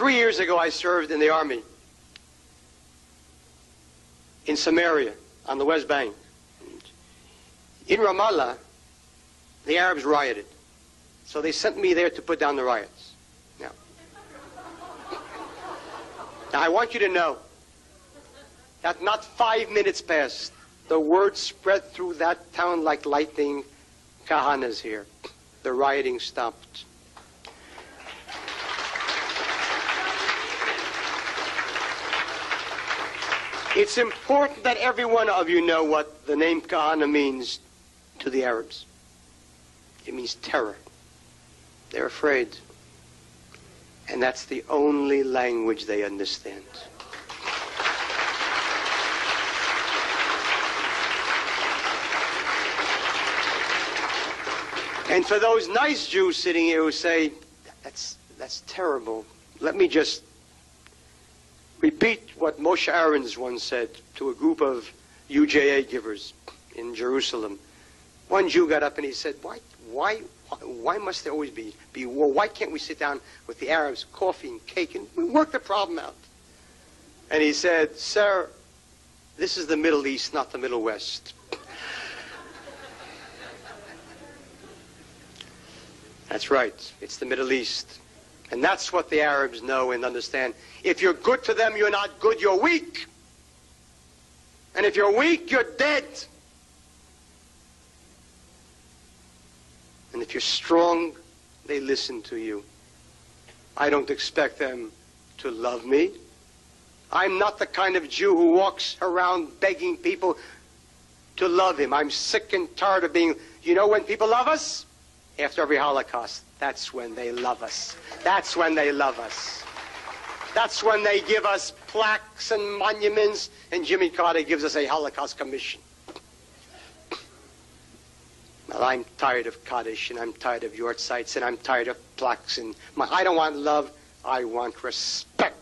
Three years ago, I served in the army in Samaria on the West Bank. In Ramallah, the Arabs rioted. So they sent me there to put down the riots. Now, now I want you to know that not five minutes passed. The word spread through that town like lightning. Kahane's here. The rioting stopped. It's important that every one of you know what the name Kahane means to the Arabs. It means terror. They're afraid. And that's the only language they understand. And for those nice Jews sitting here who say, that's, that's terrible, let me just repeat what Moshe Arens once said to a group of UJA givers in Jerusalem. One Jew got up and he said, why, why, why must there always be, be war? Why can't we sit down with the Arabs, coffee and cake, and we work the problem out? And he said, sir, this is the Middle East, not the Middle West. That's right. It's the Middle East. And that's what the Arabs know and understand. If you're good to them, you're not good, you're weak. And if you're weak, you're dead. And if you're strong, they listen to you. I don't expect them to love me. I'm not the kind of Jew who walks around begging people to love him. I'm sick and tired of being, you know when people love us? After every Holocaust. That's when they love us. That's when they love us. That's when they give us plaques and monuments, and Jimmy Carter gives us a Holocaust commission. Well, I'm tired of Kaddish, and I'm tired of yahrzeit, and I'm tired of plaques. And my, I don't want love, I want respect.